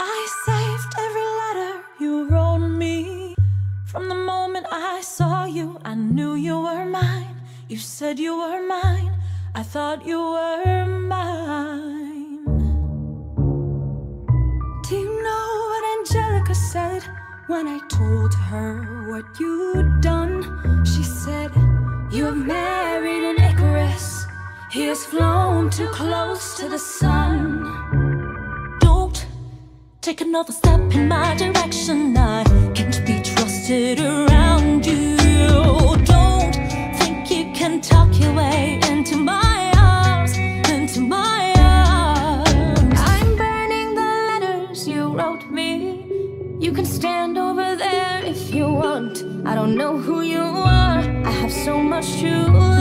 I saved every letter you wrote me. From the moment I saw you, I knew you were mine. You said you were mine. I thought you were mine. Do you know what Angelica said when I told her what you'd done? She said, You have married an Icarus. He has flown too close to the sun. Take another step in my direction. I can't be trusted around you. Don't think you can talk your way into my arms, into my arms. I'm burning the letters you wrote me. You can stand over there if you want. I don't know who you are. I have so much to learn.